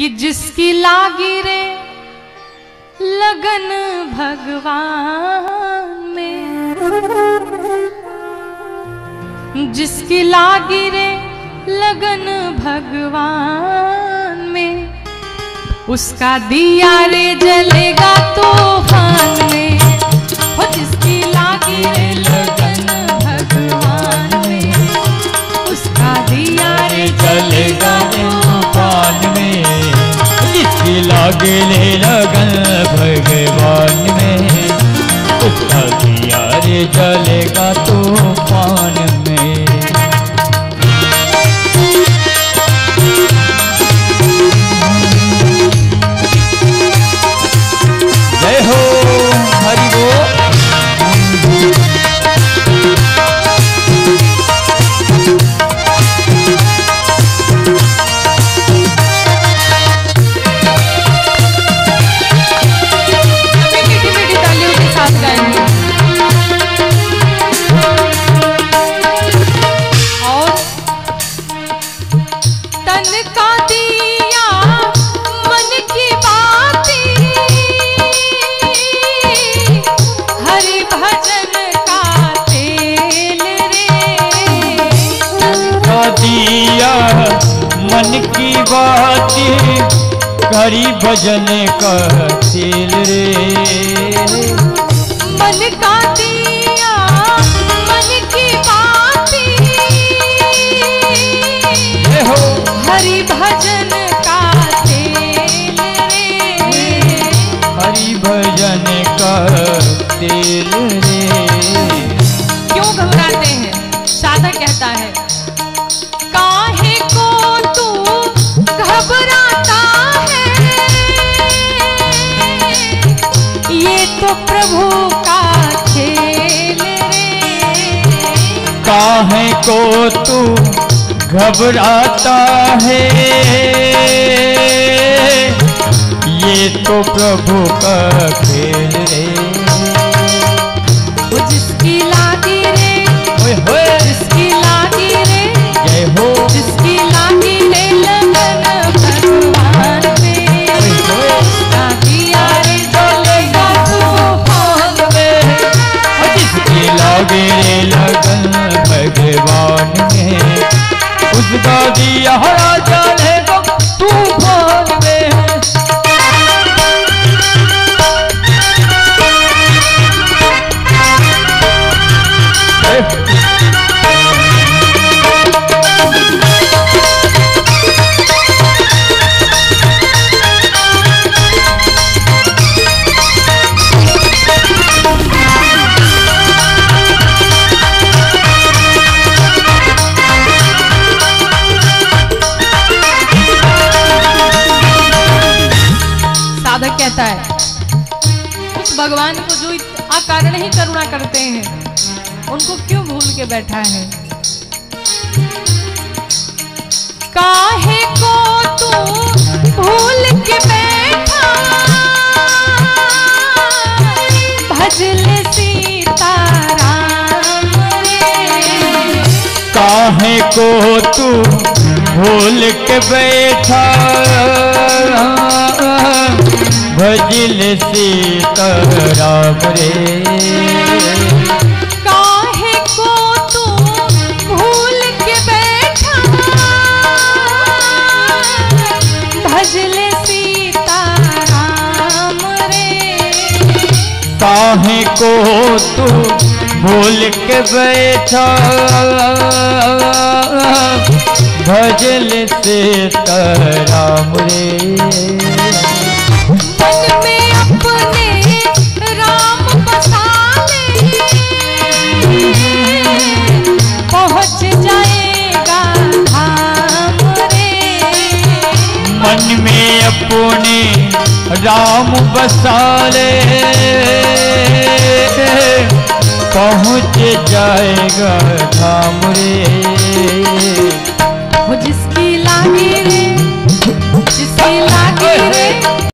कि जिसकी लागी रे लगन भगवान में। जिसकी लागी रे लगन भगवान में, उसका दिया रे जलेगा तूफ़ान में। बात करी भजन का रे। मन का दिया मन की बाती। हे हरि भजन का तेल रे। हरि भजन का तिल रे। क्यों घबराते हैं? साधक कहता है काहे को तू घबराता है। ये तो प्रभु का खेल है जिसकी लागी रे ओए होए। भगवान को जो अकारण ही करुणा करते हैं, उनको क्यों भूल के बैठा है? काहे को तू भूल के बैठा? भजल काहे को तू भूल के बैठा? भजिल सीताराम रे। काहे को तू भूल के बैठा? भजल रे। काहे को तू भूल के बैठा? भजल सीताराम रे मन में अपने राम बसा ले पहुँच जाएगा धाम रे। मन में अपने राम बसा ले पहुँच जाएगा धाम रे। जिसकी लागी रे जिसकी लागी रे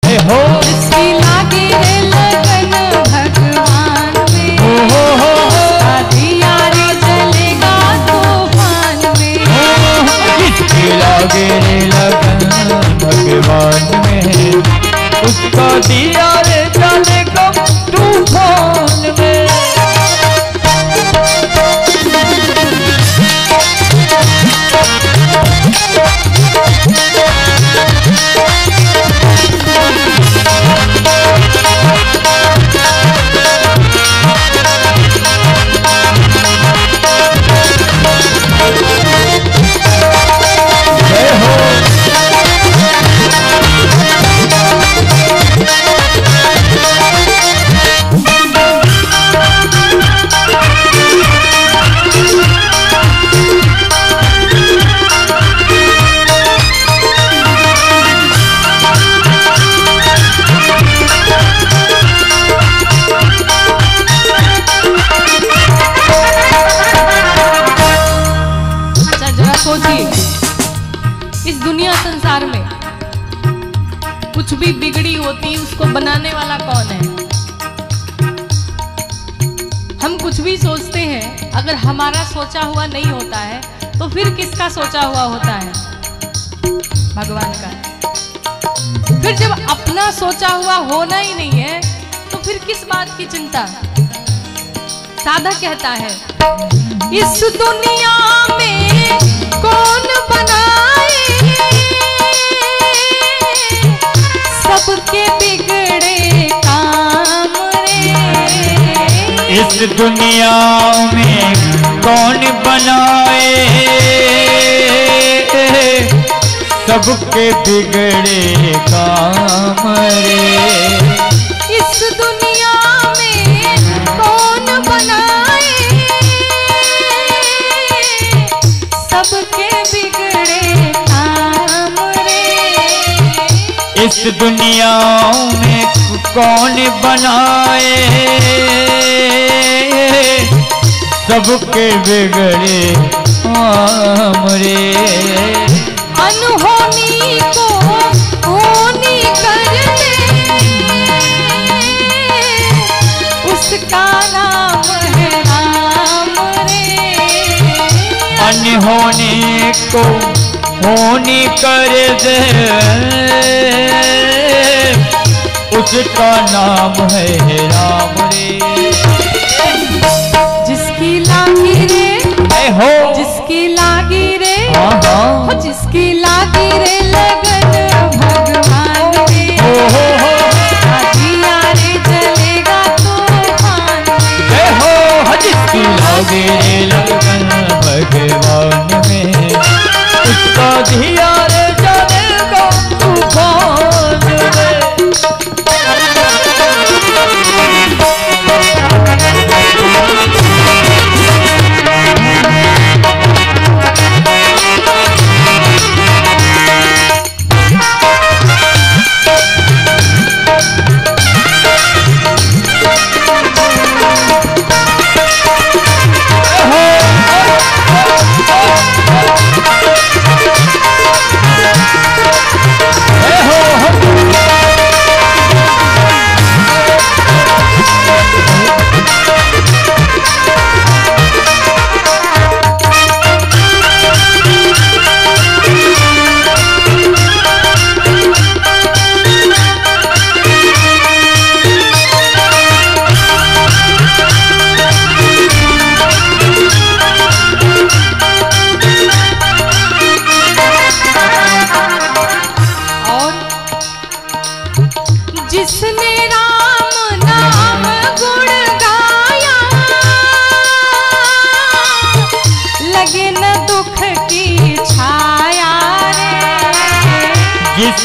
लागे लगन भगवान भगवान में उसका दिया हम कुछ भी सोचते हैं, अगर हमारा सोचा हुआ नहीं होता है तो फिर किसका सोचा हुआ होता है? भगवान का। फिर जब अपना सोचा हुआ होना ही नहीं है तो फिर किस बात की चिंता? साधक कहता है, इस दुनिया में कौन बनाए दुनिया में कौन बनाए? सबके बिगड़े काम रे। इस दुनिया में कौन बनाए? सबके बिगड़े इस दुनिया में कौन बनाए? सबके बिगड़े काम रे अनहोनी को होनी कर दे उसका नाम है राम रे। अनहोनी को होनी कर दे उसका नाम है राम रे। जिसकी लागी रे हो। जिसकी लागी रे हाँ हो। हाँ जिसकी लागी रे लगन भगवान हो हो हो। रे चलेगा ऐ हो जिसकी लागे रे लगन।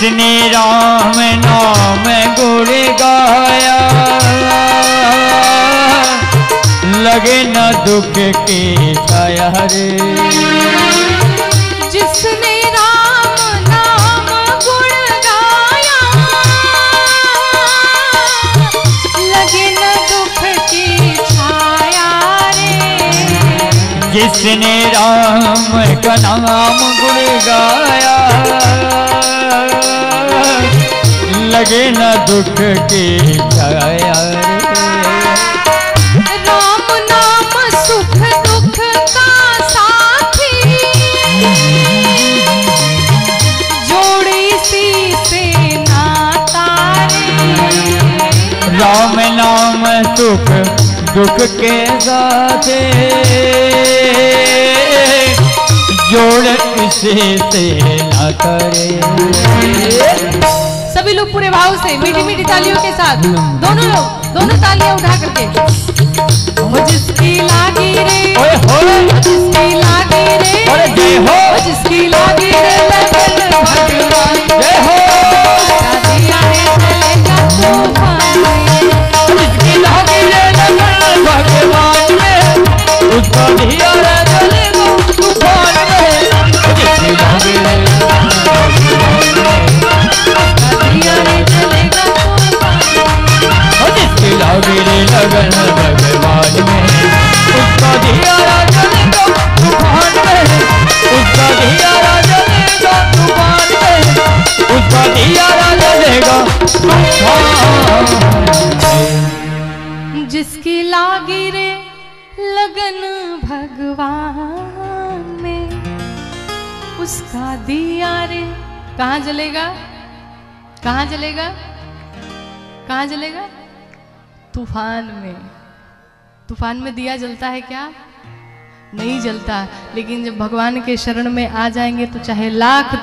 जिसने राम नाम गुण गाया। लगे न दुख की छाया रे। जिसने राम नाम गुण गाया। लगे न दुख की छाया रे। जिसने राम का नाम गुण गाया। लगे न दुख के छाया राम नाम सुख दुख का साथी। जोड़ी सी से राम नाम सुख दुख के साथे। जोड़ इसे से न करे सभी लोग पूरे भाव से मीठी मीठी तालियों के साथ। दोनों लोग दोनों तालियाँ उठा करके। मुझे लागी रे भगवान में उसका दिया रे। कहाँ जलेगा? कहा जलेगा? कहा जलेगा? तूफ़ान में। तूफ़ान में दिया जलता है क्या? नहीं जलता। लेकिन जब भगवान के शरण में आ जाएँगे तो चाहे लाख